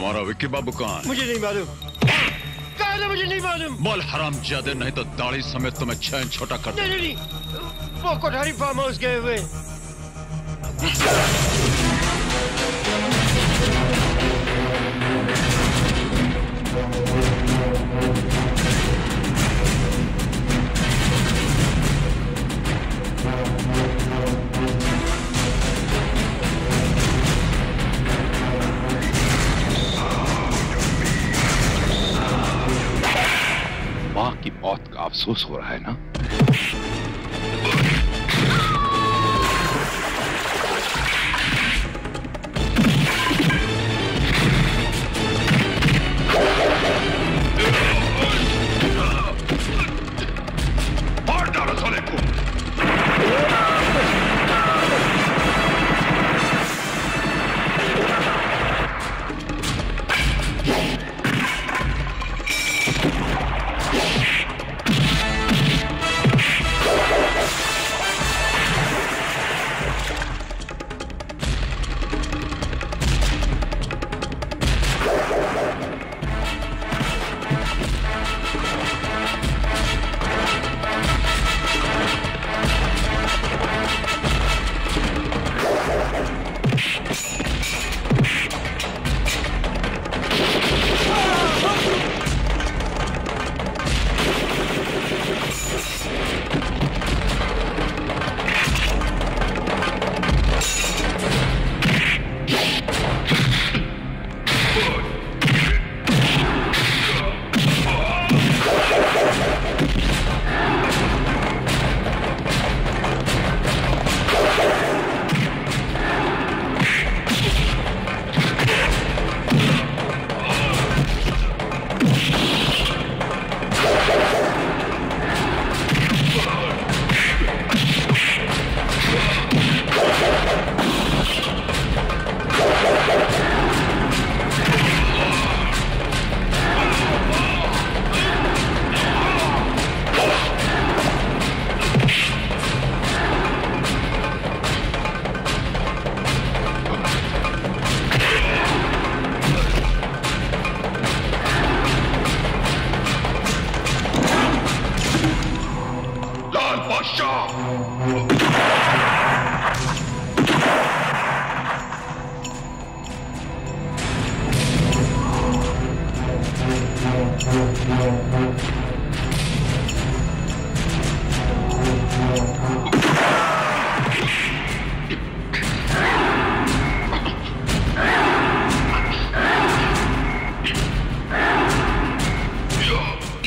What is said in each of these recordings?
विक्की बाबू कहाँ है? मुझे नहीं मालूम। मुझे नहीं मालूम। बोल हराम ज़्यादा नहीं तो दाढ़ी समेत तुम्हें छह इंच छोटा कर नहीं नहीं नहीं। वो कोठारी फार्म हाउस गए हुए। माँ की मौत का अफसोस हो रहा है ना?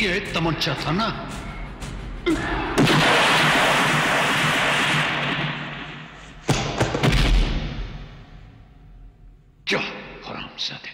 ये तमंचा था ना? क्या हराम